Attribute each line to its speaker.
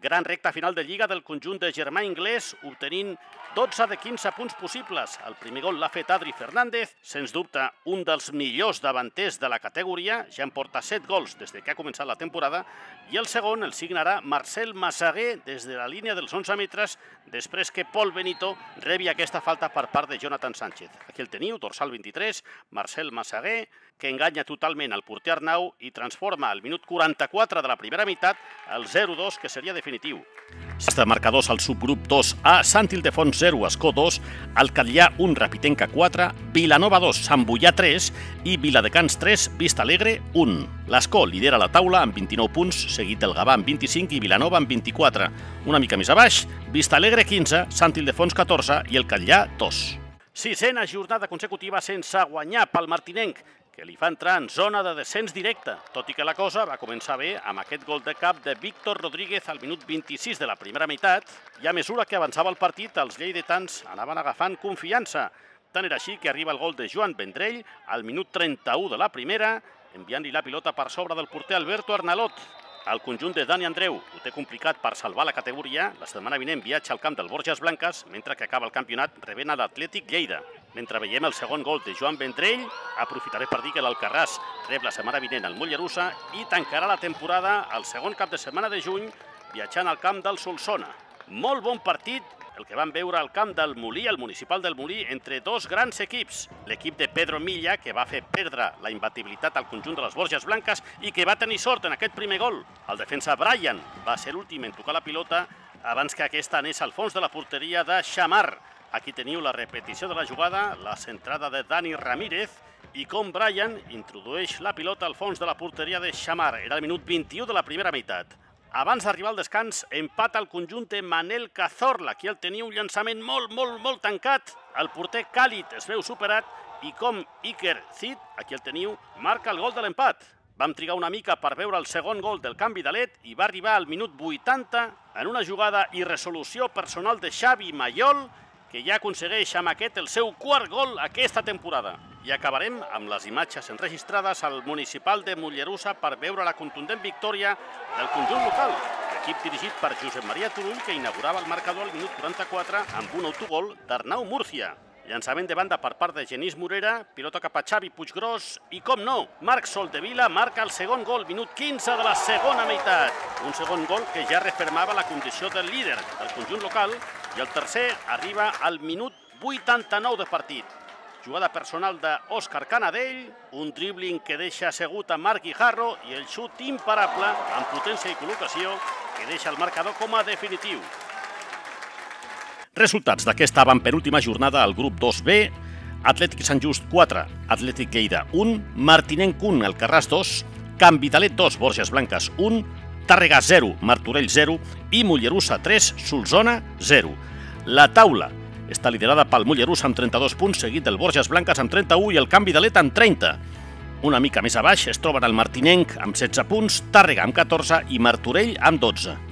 Speaker 1: Gran recta final de Lliga del conjunt de Germà Inglès, obtenint 12 de 15 punts possibles. El primer gol l'ha fet Adri Fernández, sens dubte un dels millors davanters de la categoria, ja en porta 7 gols des de que ha començat la temporada, i el segon el signarà Marcel Massaguer des de la línia dels 11 metres, després que Pol Benito rebi aquesta falta per part de Jonathan Sánchez. Aquí el teniu, dorsal 23, Marcel Massaguer, que enganya totalment el porter Arnau i transforma al minut 44 de la primera meitat el 0-2, que seria definitiu. Sesta marcadors al subgrup 2A, Sant Ildefons 0, Escó 2, Alcatllà 1, Rapitenca 4, Vilanova 2, Sant Bullà 3 i Viladecans 3, Vista Alegre 1. L'Escó lidera la taula amb 29 punts, seguit del Gavà amb 25 i Vilanova amb 24. Una mica més a baix, Vista Alegre 15, Sant Ildefons 14 i el Catllà 2. Sisena jornada consecutiva sense guanyar pel Martinenc, que li fa entrar en zona de descens directe, tot i que la cosa va començar bé amb aquest gol de cap de Víctor Rodríguez al minut 26 de la primera meitat, i a mesura que avançava el partit, els lleidatans anaven agafant confiança. Tant era així que arriba el gol de Joan Vendrell al minut 31 de la primera, enviant-li la pilota per sobre del porter Alberto Arnalot. El conjunt de Dani Andreu ho té complicat per salvar la categoria. La setmana vinent viatja al camp del Borges Blanques, mentre que acaba el campionat rebent a l'Atlètic Lleida. Mentre veiem el segon gol de Joan Vendrell, aprofitaré per dir que l'Alcarràs rep la setmana vinent al Mollerussa i tancarà la temporada el segon cap de setmana de juny viatjant al camp del Solsona. Molt bon partit el que van veure al camp del Molí, el municipal del Molí, entre dos grans equips. L'equip de Pedro Milla, que va fer perdre la imbatibilitat al conjunt de les Borges Blanques i que va tenir sort en aquest primer gol. El defensa Brian va ser l'últim en tocar la pilota abans que aquesta anés al fons de la porteria de Xamar. Aquí teniu la repetició de la jugada, la centrada de Dani Ramírez, i com Brian introdueix la pilota al fons de la porteria de Xamar. Era el minut 21 de la primera meitat. Abans d'arribar al descans, empata el conjunt de Manel Cazorla. Aquí el tenia un llançament molt, molt, molt tancat. El porter Càlid es veu superat i com Iker Cid, aquí el teniu, marca el gol de l'empat. Vam trigar una mica per veure el segon gol del canvi de led i va arribar al minut 80 en una jugada i resolució personal de Xavi Mayol que ja aconsegueix amb aquest el seu quart gol aquesta temporada. I acabarem amb les imatges enregistrades al municipal de Mollerussa per veure la contundent victòria del conjunt local. L'equip dirigit per Josep Maria Turull, que inaugurava el marcador al minut 44 amb un autogol d'Arnau Múrcia. Llançament de banda per part de Genís Morera, pilota cap a Xavi Puiggròs i, com no, Marc Soldevila marca el segon gol, minut 15 de la segona meitat. Un segon gol que ja refermava la condició del líder del conjunt local i el tercer arriba al minut 89 de partit. Jugada personal d'Òscar Canadell, un dribbling que deixa assegut a Marc Guijarro i el xut imparable amb potència i col·locació que deixa el marcador com a definitiu. Resultats d'aquesta penúltima jornada al grup 2B, Atlètic Sant Just 4, Atlètic Lleida 1, Martinenc 1, Alcarràs 2, Can Vitalet 2, Borges Blanques 1, Tàrrega 0, Martorell 0 i Mollerussa 3, Solzona 0. La taula està liderada pel Mollerussa amb 32 punts, seguit del Borges Blanques amb 31 i el Canvi de Let amb 30. Una mica més a baix es troben el Martinenc amb 16 punts, Tàrrega amb 14 i Martorell amb 12.